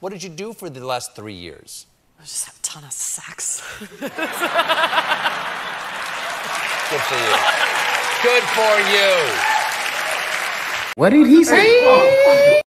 What did you do for the last three years? I just had a ton of sex. Good for you. Good for you. What did he say?